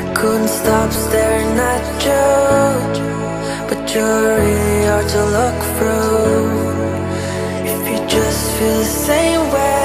I couldn't stop staring at you But you're really hard to look through. If you just feel the same way